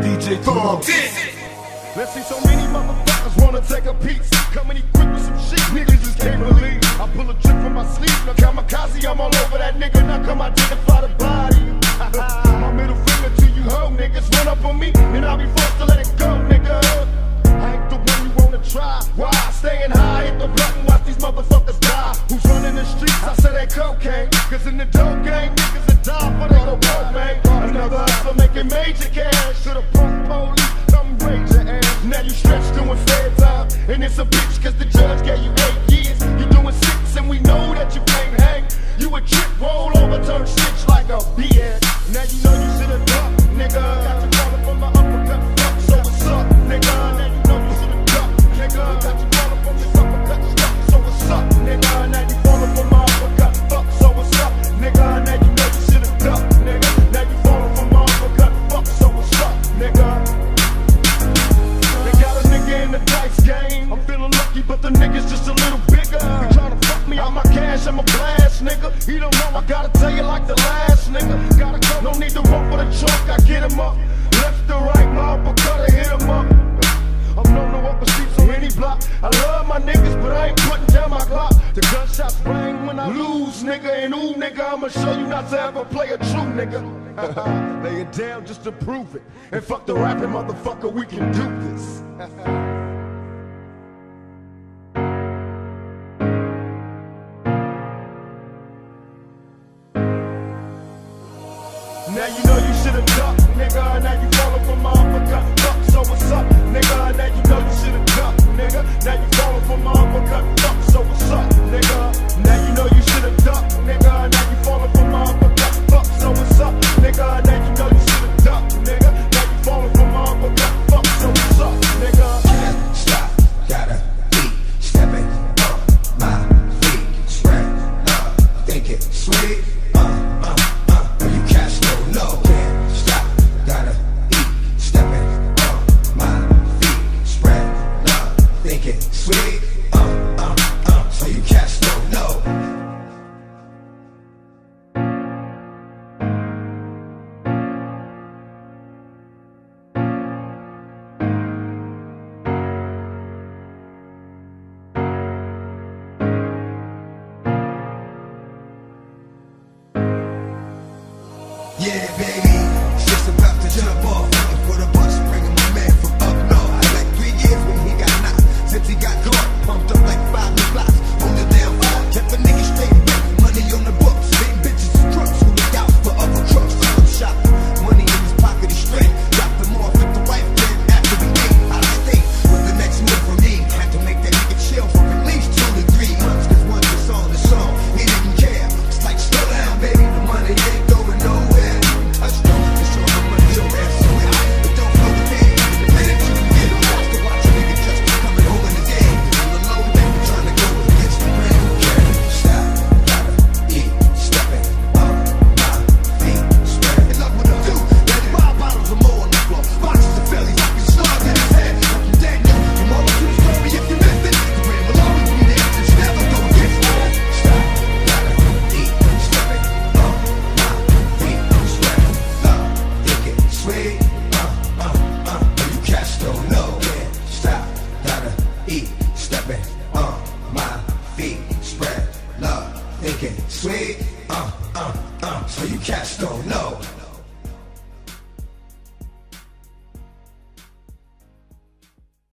DJ Thug. Let's see so many motherfuckers wanna take a piece. Coming equipped with some shit, niggas just can't believe. I pull a trick from my sleeve, now kamikaze, I'm all over that nigga. Now come identify the body. my middle finger to you hoe niggas. Run up on me, and I'll be forced to let it go, nigga. I ain't the one you wanna try. Why? Staying high, hit the button, watch these motherfuckers die. Who's running the streets? I said they cocaine. Cause in the dope game, it's a bitch cause the nigga. He don't know, I gotta tell you like the last nigga. Gotta go, no need to run for the trunk, I get him up. Left to right, my uppercut, I hit him up. I'm known to walk the streets on any block. I love my niggas, but I ain't putting down my clock. The gunshots bang when I lose, nigga. And ooh, nigga, I'ma show you not to ever play a true nigga. Lay it down just to prove it. And fuck the rapping motherfucker, we can do this. Now you know you should've ducked, nigga. Now you falling my uppercut, fuck. So what's up, nigga? Now you know you should've ducked, nigga. Now you falling my uppercut, fuck. So what's up, nigga? Now you know you should've ducked, nigga. Now you falling my uppercut, fuck. So what's up, nigga? Now you know you should've ducked, nigga. Now you falling my uppercut, fuck. So what's up, nigga? Can't stop, gotta keep stepping on my feet. Spread love, think it sweet. Yeah, baby, just about to jump off. Stepping on my feet, spread. Love, thinking sweet. Uh, uh, uh, so you cats don't know.